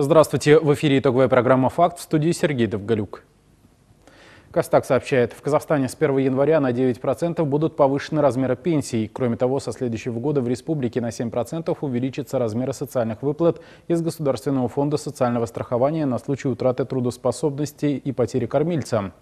Здравствуйте, в эфире итоговая программа «Факт» в студии Сергей Довголюк. Костак сообщает, в Казахстане с 1 января на 9% будут повышены размеры пенсий. Кроме того, со следующего года в республике на 7% увеличатся размеры социальных выплат из Государственного фонда социального страхования на случай утраты трудоспособности и потери кормильца.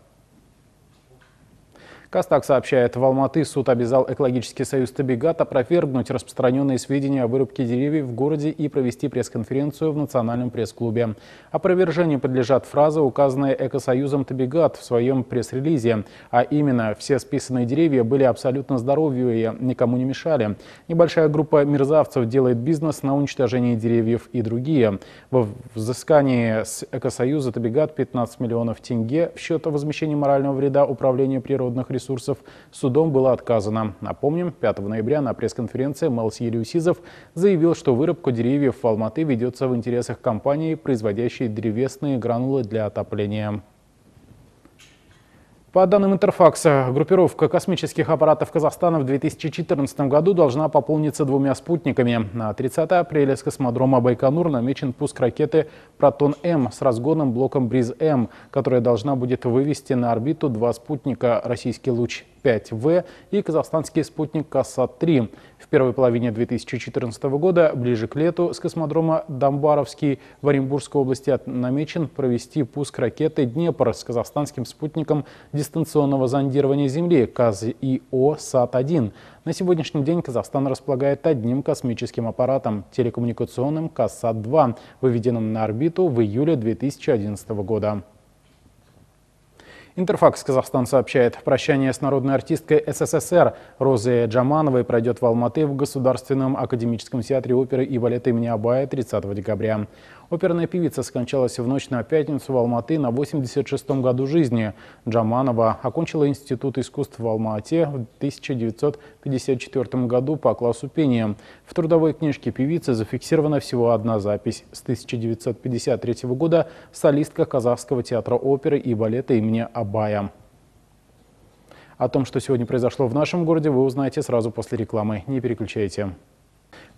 Костак сообщает, в Алматы суд обязал экологический союз Табигат опровергнуть распространенные сведения о вырубке деревьев в городе и провести пресс-конференцию в Национальном пресс-клубе. Опровержению подлежат фразы, указанные Экосоюзом Табигат в своем пресс-релизе, а именно все списанные деревья были абсолютно здоровые, никому не мешали. Небольшая группа мерзавцев делает бизнес на уничтожении деревьев и другие. Во взыскании с Экосоюза Табигат 15 миллионов тенге в счет возмещения морального вреда управления природных ресурсов ресурсов судом было отказано. Напомним, 5 ноября на пресс-конференции Мелс Елеусизов заявил, что вырубка деревьев в Алматы ведется в интересах компании, производящей древесные гранулы для отопления. По данным Интерфакса, группировка космических аппаратов Казахстана в 2014 году должна пополниться двумя спутниками. На 30 апреля с космодрома Байконур намечен пуск ракеты «Протон-М» с разгонным блоком «Бриз-М», которая должна будет вывести на орбиту два спутника «Российский луч-5В» и казахстанский спутник «Кассат-3». В первой половине 2014 года, ближе к лету, с космодрома Дамбаровский в Оренбургской области намечен провести пуск ракеты «Днепр» с казахстанским спутником дистанционного зондирования Земли КАЗ-ИО САТ-1. На сегодняшний день Казахстан располагает одним космическим аппаратом – телекоммуникационным КАСАТ-2, выведенным на орбиту в июле 2011 года. Интерфакс Казахстан сообщает, прощание с народной артисткой СССР Розой Джамановой пройдет в Алматы в Государственном академическом театре оперы и балета имени Абая 30 декабря. Оперная певица скончалась в ночь на пятницу в Алматы на 86-м году жизни. Джаманова окончила Институт искусств в Алмате в 1954 году по классу пения. В трудовой книжке певицы зафиксирована всего одна запись. С 1953 года солистка Казахского театра оперы и балета имени Абая. О том, что сегодня произошло в нашем городе, вы узнаете сразу после рекламы. Не переключайте.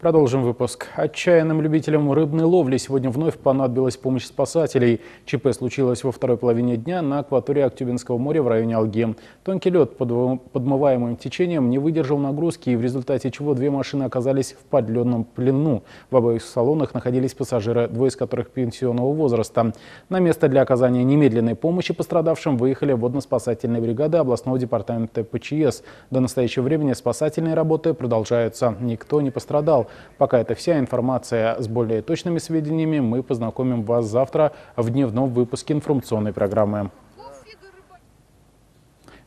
Продолжим выпуск. Отчаянным любителям рыбной ловли сегодня вновь понадобилась помощь спасателей. ЧП случилось во второй половине дня на акватории Актюбинского моря в районе Алги. Тонкий лед, подмываемым течением, не выдержал нагрузки, и в результате чего две машины оказались в подледном плену. В обоих салонах находились пассажиры, двое из которых пенсионного возраста. На место для оказания немедленной помощи пострадавшим выехали водно-спасательные бригады областного департамента ПЧС. До настоящего времени спасательные работы продолжаются. Никто не пострадал. Пока это вся информация с более точными сведениями. Мы познакомим вас завтра в дневном выпуске информационной программы.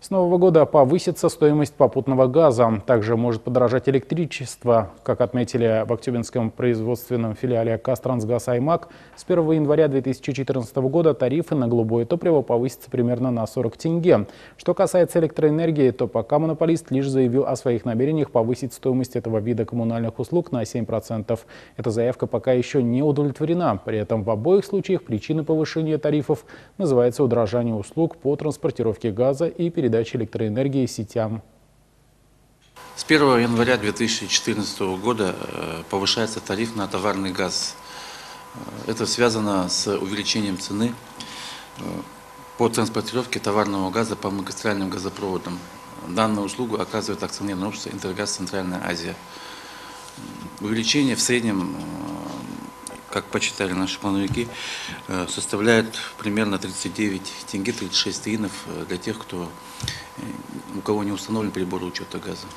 С нового года повысится стоимость попутного газа. Также может подорожать электричество. Как отметили в Актюбинском производственном филиале «Кастрансгаз Аймак», с 1 января 2014 года тарифы на голубое топливо повысятся примерно на 40 тенге. Что касается электроэнергии, то пока монополист лишь заявил о своих намерениях повысить стоимость этого вида коммунальных услуг на 7%. Эта заявка пока еще не удовлетворена. При этом в обоих случаях причиной повышения тарифов называется удорожание услуг по транспортировке газа и передаче передачи электроэнергии сетям. С 1 января 2014 года э, повышается тариф на товарный газ. Э, это связано с увеличением цены э, по транспортировке товарного газа по магистральным газопроводам. Данную услугу оказывает акционерное общество «Интергаз Центральная Азия». Увеличение в среднем как почитали наши плановики, э, составляет примерно 39 тенге, 36 тиинов э, для тех, кто, э, у кого не установлен прибор учета газа.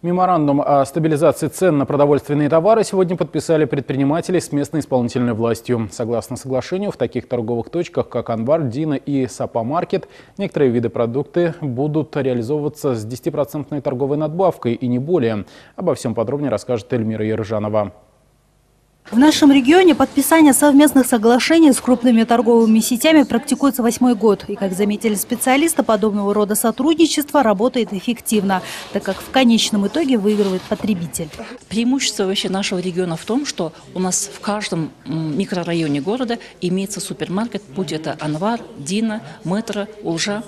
Меморандум о стабилизации цен на продовольственные товары сегодня подписали предприниматели с местной исполнительной властью. Согласно соглашению, в таких торговых точках, как Анвар, Дина и Сапа-маркет, некоторые виды продукты будут реализовываться с 10% торговой надбавкой и не более. Обо всем подробнее расскажет Эльмира Ержанова. В нашем регионе подписание совместных соглашений с крупными торговыми сетями практикуется восьмой год. И, как заметили специалисты, подобного рода сотрудничество работает эффективно, так как в конечном итоге выигрывает потребитель. Преимущество вообще нашего региона в том, что у нас в каждом микрорайоне города имеется супермаркет, будь это Анвар, Дина, Метро, Улжа.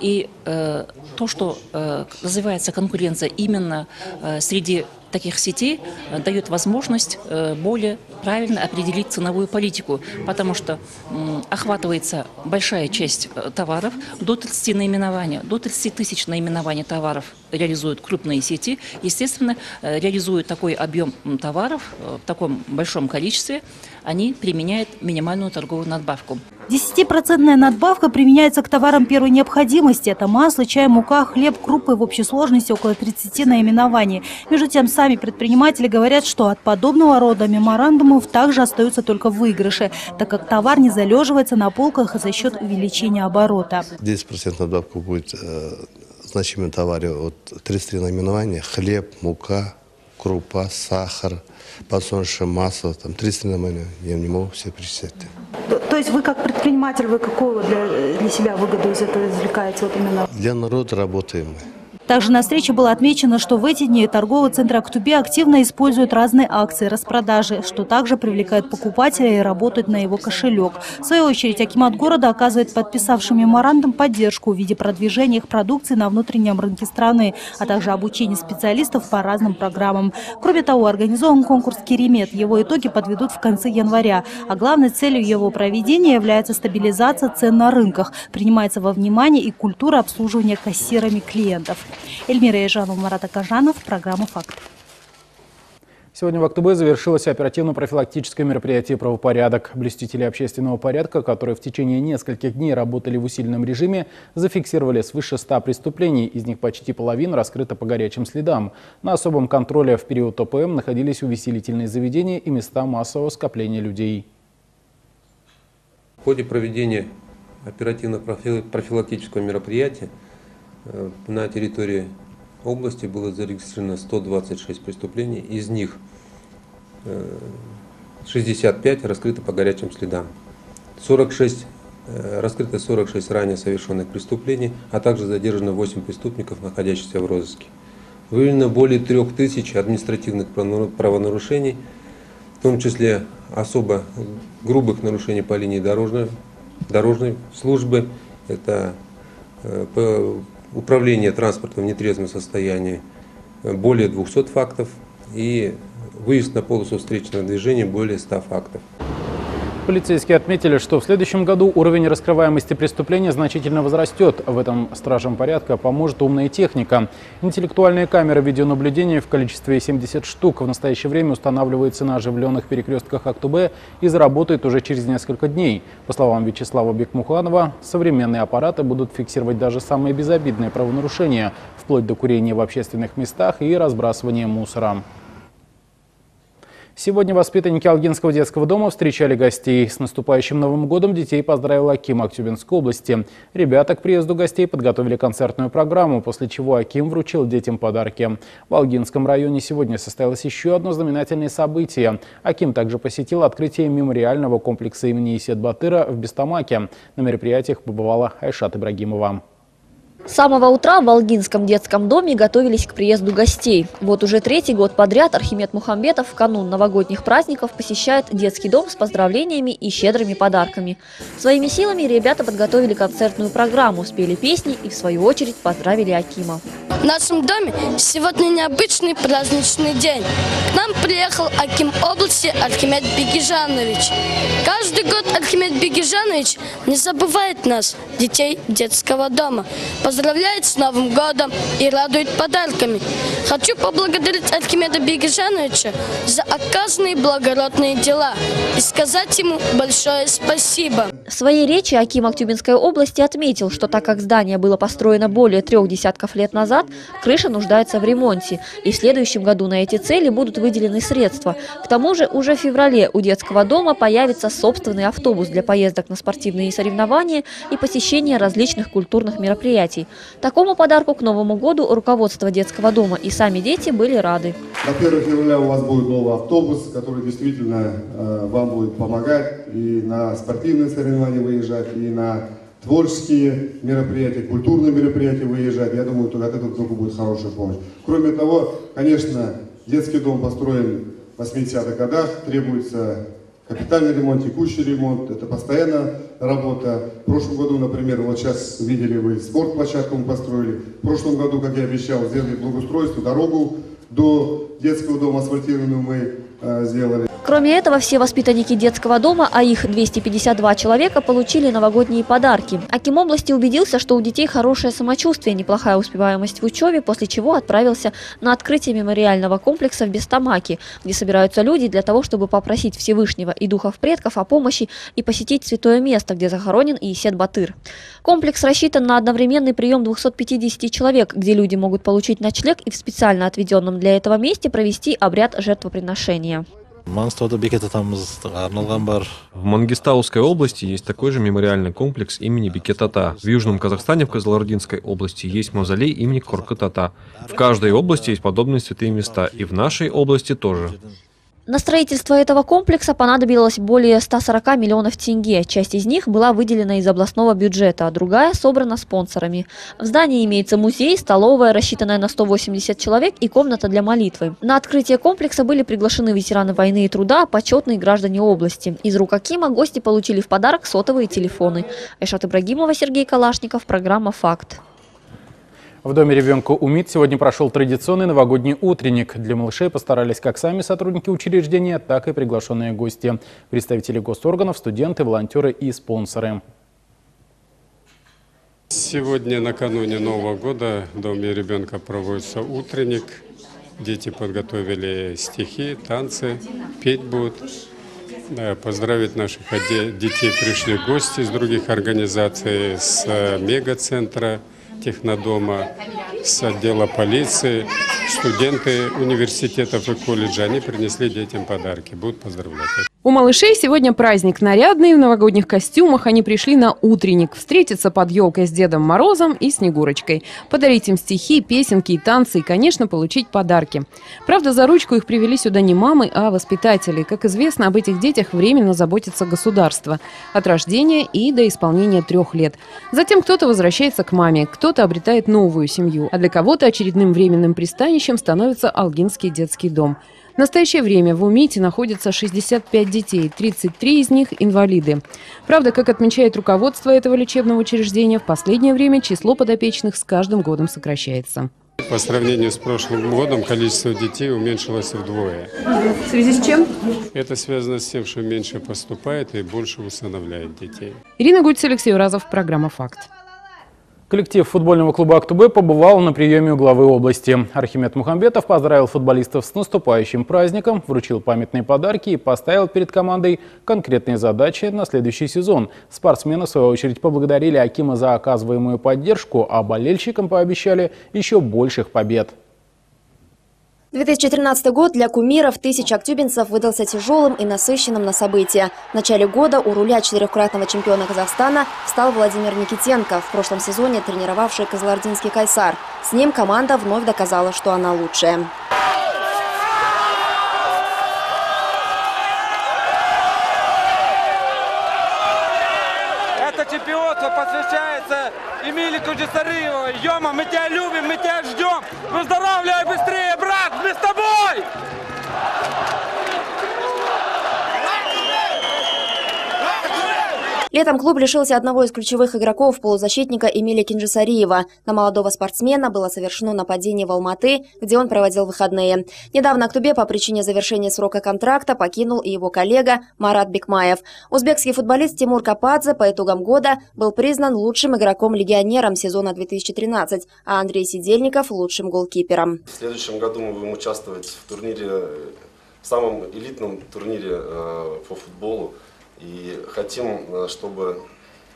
И э, то, что э, развивается конкуренция именно э, среди таких сетей э, дает возможность э, более правильно определить ценовую политику, потому что охватывается большая часть э, товаров, до 30 наименований, до 30 тысяч наименований товаров реализуют крупные сети. Естественно, реализуют такой объем товаров в таком большом количестве, они применяют минимальную торговую надбавку. 10% надбавка применяется к товарам первой необходимости. Это масло, чай, мука, хлеб, крупы в общей сложности около 30 наименований. Между тем, сами предприниматели говорят, что от подобного рода меморандумов также остаются только выигрыши, так как товар не залеживается на полках за счет увеличения оборота. 10% надбавка будет э, значимым товаре от 33 наименования. Хлеб, мука, крупа, сахар, подсолнечное масло, там 30 наименований. Я не могу все перечислять. То есть вы как предприниматель, вы какую для, для себя выгоду из этого извлекаете? Вот именно? Для народа работаем мы. Также на встрече было отмечено, что в эти дни торговый центр Актубе активно использует разные акции, распродажи, что также привлекает покупателя и работает на его кошелек. В свою очередь, Акимат города оказывает подписавшим меморандум поддержку в виде продвижения их продукции на внутреннем рынке страны, а также обучения специалистов по разным программам. Кроме того, организован конкурс «Керемет». Его итоги подведут в конце января. А главной целью его проведения является стабилизация цен на рынках. Принимается во внимание и культура обслуживания кассирами клиентов. Эльмира Ежанова, Марат Акажанов, программа «Факт». Сегодня в Актубе завершилось оперативно-профилактическое мероприятие «Правопорядок». Блюстители общественного порядка, которые в течение нескольких дней работали в усиленном режиме, зафиксировали свыше 100 преступлений. Из них почти половина раскрыта по горячим следам. На особом контроле в период ОПМ находились увеселительные заведения и места массового скопления людей. В ходе проведения оперативно-профилактического мероприятия на территории области было зарегистрировано 126 преступлений, из них 65 э, раскрыто по горячим следам. 46, э, раскрыто 46 ранее совершенных преступлений, а также задержано 8 преступников, находящихся в розыске. Выявлено более 3000 административных правонарушений, в том числе особо грубых нарушений по линии дорожной, дорожной службы. Это управление транспортом в нетрезвом состоянии более 200 фактов и выезд на полосу встречного движения более 100 фактов. Полицейские отметили, что в следующем году уровень раскрываемости преступления значительно возрастет. В этом стражам порядка поможет умная техника. Интеллектуальные камеры видеонаблюдения в количестве 70 штук в настоящее время устанавливаются на оживленных перекрестках Актубе и заработают уже через несколько дней. По словам Вячеслава Бекмуханова, современные аппараты будут фиксировать даже самые безобидные правонарушения, вплоть до курения в общественных местах и разбрасывания мусора. Сегодня воспитанники Алгинского детского дома встречали гостей. С наступающим Новым годом детей поздравил Аким Актюбинской области. Ребята к приезду гостей подготовили концертную программу, после чего Аким вручил детям подарки. В Алгинском районе сегодня состоялось еще одно знаменательное событие. Аким также посетил открытие мемориального комплекса имени Исет Батыра в Бестамаке. На мероприятиях побывала Айшат Ибрагимова. С самого утра в Волгинском детском доме готовились к приезду гостей. Вот уже третий год подряд Архимед Мухамбетов в канун новогодних праздников посещает детский дом с поздравлениями и щедрыми подарками. Своими силами ребята подготовили концертную программу, спели песни и в свою очередь поздравили Акима. В нашем доме сегодня необычный праздничный день. К нам приехал Аким области Архимед Бегижанович. Каждый год Архимед Бегижанович не забывает нас, детей детского дома поздравляет с Новым годом и радует подарками. Хочу поблагодарить Архимеда Бегижановича за оказанные благородные дела и сказать ему большое спасибо. В своей речи Аким Актюбинской области отметил, что так как здание было построено более трех десятков лет назад, крыша нуждается в ремонте, и в следующем году на эти цели будут выделены средства. К тому же уже в феврале у детского дома появится собственный автобус для поездок на спортивные соревнования и посещения различных культурных мероприятий. Такому подарку к Новому году руководство детского дома и сами дети были рады. На 1 февраля у вас будет новый автобус, который действительно э, вам будет помогать и на спортивные соревнования выезжать, и на творческие мероприятия, культурные мероприятия выезжать. Я думаю, от этого только будет хорошая помощь. Кроме того, конечно, детский дом построен в 80-х годах, требуется Капитальный ремонт, текущий ремонт, это постоянная работа. В прошлом году, например, вот сейчас видели вы, спортплощадку мы построили. В прошлом году, как я обещал, сделали благоустройство, дорогу до детского дома асфальтированного мы сделали. Кроме этого, все воспитанники детского дома, а их 252 человека, получили новогодние подарки. Аким области убедился, что у детей хорошее самочувствие, неплохая успеваемость в учебе, после чего отправился на открытие мемориального комплекса в Бестамаке, где собираются люди для того, чтобы попросить Всевышнего и духов предков о помощи и посетить святое место, где захоронен Иисет Батыр. Комплекс рассчитан на одновременный прием 250 человек, где люди могут получить ночлег и в специально отведенном для этого месте провести обряд жертвоприношения. Маңғыстауда бекет атамыз арналған бар В Мангистауской области есть такой же мемориальный комплекс имени Бекет Ата. В Южном Казахстане в Кызылординской области есть мавзолей имени Коркыт Ата. В каждой области есть подобные святые места, и в нашей области тоже. На строительство этого комплекса понадобилось более 140 миллионов тенге. Часть из них была выделена из областного бюджета, а другая собрана спонсорами. В здании имеется музей, столовая, рассчитанная на 180 человек и комната для молитвы. На открытие комплекса были приглашены ветераны войны и труда, почетные граждане области. Из рук Акима гости получили в подарок сотовые телефоны. Айшат Ибрагимова, Сергей Калашников, программа «Факт». В доме ребенка УМИД сегодня прошел традиционный новогодний утренник. Для малышей постарались как сами сотрудники учреждения, так и приглашенные гости, представители госорганов, студенты, волонтеры и спонсоры. Сегодня, накануне Нового года, в Доме ребенка проводится утренник. Дети подготовили стихи, танцы, петь будут. Да, Поздравить наших детей пришли гости из других организаций, с э, мегацентра технодома, с отдела полиции, студенты университетов и колледжа. Они принесли детям подарки, будут поздравлять. У малышей сегодня праздник. Нарядные в новогодних костюмах они пришли на утренник. Встретиться под елкой с Дедом Морозом и Снегурочкой. Подарить им стихи, песенки и танцы. И, конечно, получить подарки. Правда, за ручку их привели сюда не мамы, а воспитатели. Как известно, об этих детях временно заботится государство. От рождения и до исполнения трех лет. Затем кто-то возвращается к маме, кто-то обретает новую семью. А для кого-то очередным временным пристанищем становится Алгинский детский дом. В настоящее время в УМИТе находится 65 детей, 33 из них – инвалиды. Правда, как отмечает руководство этого лечебного учреждения, в последнее время число подопечных с каждым годом сокращается. По сравнению с прошлым годом количество детей уменьшилось вдвое. В связи с чем? Это связано с тем, что меньше поступает и больше усыновляет детей. Ирина Гульц, Алексей Уразов, программа «Факт». Коллектив футбольного клуба «Актубе» побывал на приеме у главы области. Архимед Мухамбетов поздравил футболистов с наступающим праздником, вручил памятные подарки и поставил перед командой конкретные задачи на следующий сезон. Спортсмены, в свою очередь, поблагодарили Акима за оказываемую поддержку, а болельщикам пообещали еще больших побед. 2013 год для кумиров тысяч актюбинцев выдался тяжелым и насыщенным на события. В начале года у руля четырехкратного чемпиона Казахстана стал Владимир Никитенко, в прошлом сезоне тренировавший Козлординский Кайсар. С ним команда вновь доказала, что она лучшая. Это чемпионство посвящается Эмилии Куджисарыевой. Йома, мы тебя любим, мы тебя ждем. Выздоравливай быстрее, брат, мы с тобой! Летом клуб лишился одного из ключевых игроков, полузащитника Эмилия Кинжисариева. На молодого спортсмена было совершено нападение в Алматы, где он проводил выходные. Недавно Актубе по причине завершения срока контракта покинул и его коллега Марат Бекмаев. Узбекский футболист Тимур Кападзе по итогам года был признан лучшим игроком-легионером сезона 2013, а Андрей Сидельников – лучшим голкипером. В следующем году мы будем участвовать в турнире, в самом элитном турнире э, по футболу. И хотим, э, чтобы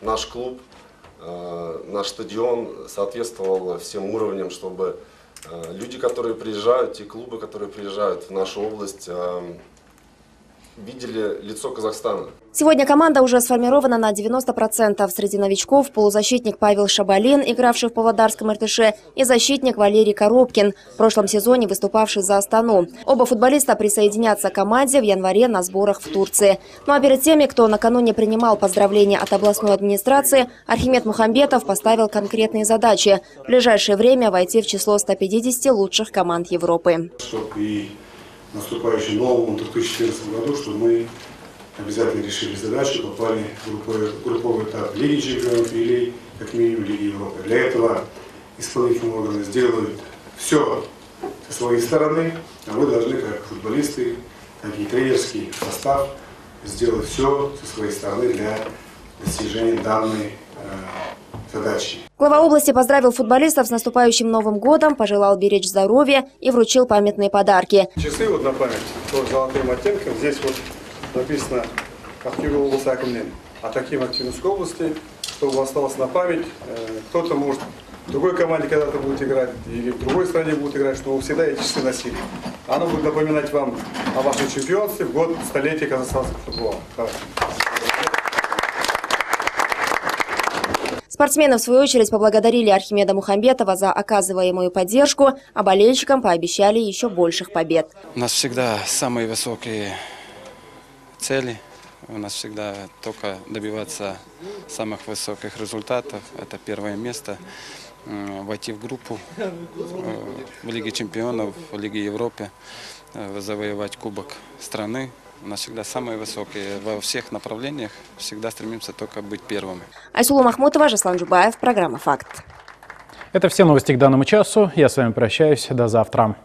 наш клуб, э, наш стадион соответствовал всем уровням, чтобы э, люди, которые приезжают, те клубы, которые приезжают в нашу область, видели лицо Казахстана. Сегодня команда уже сформирована на 90%. Среди новичков полузащитник Павел Шабалин, игравший в Павлодарском РТШ, и защитник Валерий Коробкин, в прошлом сезоне выступавший за Астану. Оба футболиста присоединятся к команде в январе на сборах в Турции. Ну а перед теми, кто накануне принимал поздравления от областной администрации, Архимед Мухамбетов поставил конкретные задачи. В ближайшее время войти в число 150 лучших команд Европы. Чтобы и в наступающем новом 2014 году, чтобы мы обязательно решили задачу, попали в групповой, групповой этап Лиги чемпионов или как минимум Лиги Европы. Для этого исполнительные органы сделают все, со своей стороны, а вы должны, как футболисты, как и тренерский состав, сделать все со своей стороны для достижения данной э, задачи. Глава области поздравил футболистов с наступающим Новым годом, пожелал беречь здоровье и вручил памятные подарки. Часы вот на память, тоже золотым оттенком. Здесь вот написано Ахтюру области Акумнен. А таким Активной области, чтобы осталось на память. Э, Кто-то может в другой команде когда-то будет играть, или в другой стране будет играть, что вы всегда эти часы носили. Оно будет напоминать вам о вашем чемпионстве в год столетия казахстанского футбола. Спортсмены, в свою очередь, поблагодарили Архимеда Мухамбетова за оказываемую поддержку, а болельщикам пообещали еще больших побед. У нас всегда самые высокие цели. У нас всегда только добиваться самых высоких результатов. Это первое место. Войти в группу э, в Лиге чемпионов, в Лиге Европы, э, завоевать кубок страны. У нас всегда самые высокие. Во всех направлениях всегда стремимся только быть первыми. Айсула Махмутова, Жаслан Джубаев, программа «Факт». Это все новости к данному часу. Я с вами прощаюсь. До завтра.